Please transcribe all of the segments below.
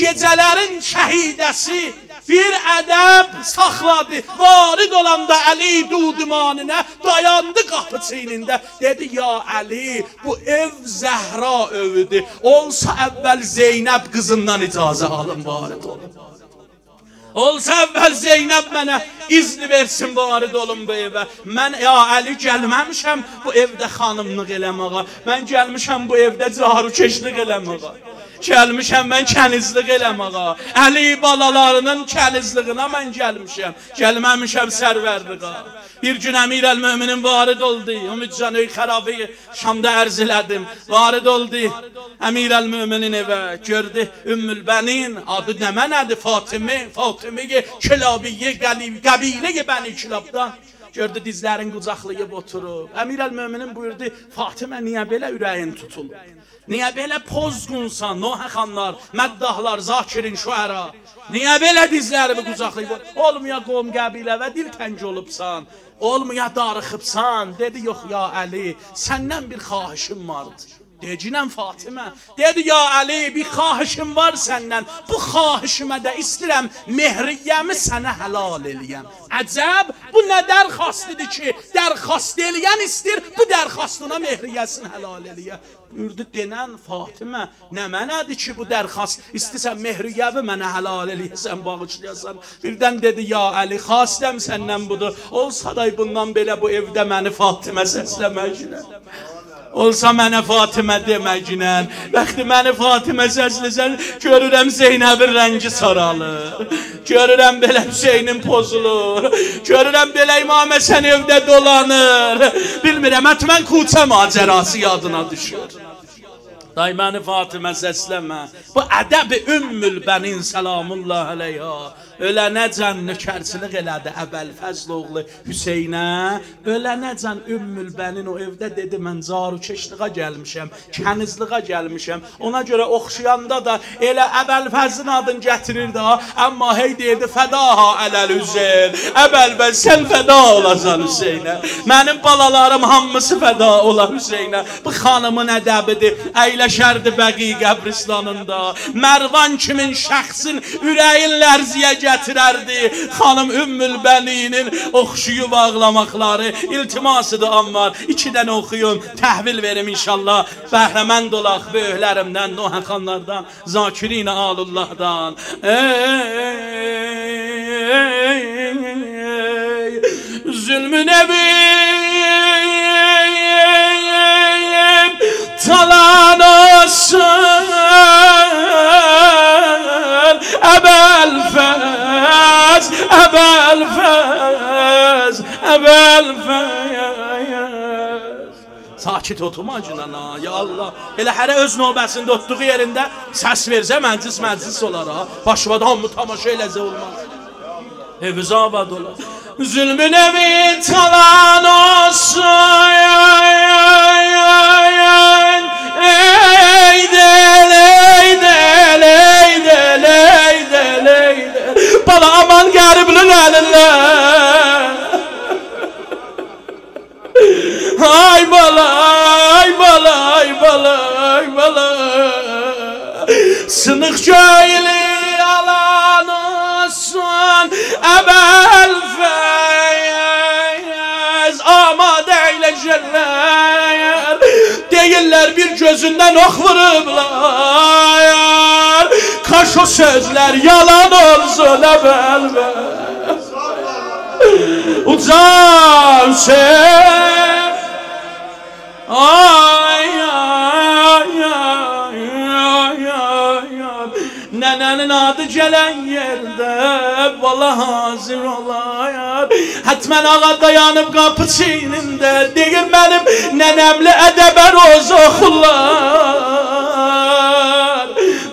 gecələrin şəhidəsi bir ədəb saxladı. Varid olanda Əli dudumanına dayandı qapı çiynində. Dedi, ya Əli, bu ev Zəhra övüdür. Olsa əvvəl Zeynəb qızından icazə alın varid olun. Olsa əvvəl Zeynəb mənə izni versin varid olun bu evə. Mən ya Əli gəlməmişəm bu evdə xanımlıq eləməyə. Mən gəlmişəm bu evdə carukeşlik eləməyə. Gəlmişəm mən kənizlik eləməyə. Əli balalarının kənizliyinə mən gəlmişəm. Gəlməmişəm sərvərliyə. Bir gün Əmir əl-Möminin varid oldu. Ümid Canoy Xərabi Şamda ərz elədim. Varid oldu. Əmir əl-Möminin evə gördü. Ümmül Bənin adı nə mənədir? Fatime, Fatime Kilabiyyə qəbilə Bəni Kilabdan. Gördü dizlərin qucaqlayıb oturub. Əmir əl-Möminin buyurdu, Fatimə niyə belə ürəyin tutulur? Niyə belə pozğunsan, Nohə xanlar, məddahlar, zakirin, şüəra? Niyə belə dizlərimi qucaqlayıb? Olmaya qovm qəbilə və dil tənc olubsan. Olmaya darıxıbsan. Dedi, yox ya Əli, səndən bir xahişim vardı. Decinəm Fatimə. Dedi ya Əli, bir xahişim var səndən. Bu xahişimə də istəyirəm mehriyyəmi sənə halal eləyəm. Əcəb, bu nə dərxastidir ki, dərxast eləyən istəyir, bu dərxastına mehriyyəsini halal eləyə. Buyurdu denən Fatimə, nə mənədir ki, bu dərxast istəsən mehriyyəvi mənə halal eləyəsən, bağışlayasan. Birdən dedi ya Əli, xastəm səndən budur. Olsa da bundan belə bu evdə məni Fatimə səsləməklə. Olsa mənə Fatimə deməklə, vaxtı məni Fatimə səsləsən, görürəm Zeynəbin rəngi saralır. Görürəm belə Hüseynin pozulur. Görürəm belə İmam Həsən evdə dolanır. Bilmirəm, ətmən Kuçə macərası yadına düşür. Day məni Fatimə səsləmə. Bu ədəb ümmül bənin səlamullah əleyha. Ölənəcən nökərçilik elədi Əbəlfəzl oğlu Hüseynə. Ölənəcən Ümmül Bənin o evdə dedi mən caru keşliğə gəlmişəm, kənizliğə gəlmişəm. Ona görə oxşayanda da elə Əbəlfəzlin adını gətirirdi ha. Amma hey deyirdi fədaha ələl Hüseyn. Əbəlfəz sən fəda olasan Hüseynə. Mənim balalarım hamısı fəda ola Hüseynə. Bu xanımın ədəbidir. Əyləşərdi Bəqi qəbristanında. Mərvan kimin şəxsin ürəyin lərziyə gəlir gətirərdi. Xanım Ümmül Bəninin oxşuyub ağlamaqları iltimasıdır Ammar iki dənə oxuyun təhvil verim inşallah. Bəhrəmənd olaq böyüklərimdən Nohə xanlardan Zakirin Alullahdan. Ey zülmün evi talan əbəl fəz, əbəl fəz, əbəl fəz. Sakit oturma cinana, ya Allah. Elə hərə öz növbəsində otduğu yerində səs versə məclis məclis olar ha. Başıva da hamı tamaşa eləzə olmaz. Eviz abad olar. Zülmün evi talan olsun, Sınık köylü yalan olsun, əbəl fəz, amad eyləşərlər. Deyirlər bir gözündən ox vurublar. Kaş o sözlər yalan olsun, əbəl fəz. Ucam sen Valla hazır olayar Hətmən ağa dayanıb qapı çiynində Deyir mənim nənəmli ədəbə roz oxular.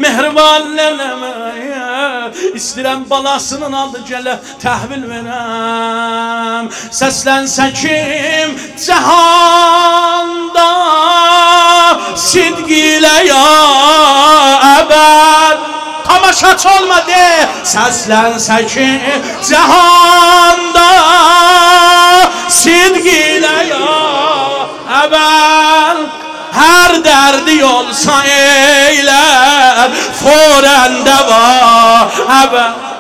Mehriban nənəmə İstəyirəm balasının adı gələ təhvil verəm. Səslənsə kim cəhanda? Sidq ilə ya əbəd Tamaşaç olma de Səslənsə kim cəhanda Sidq ilə ya əbəd Hər dərdi olsa eylər Forəndə var Əvvəl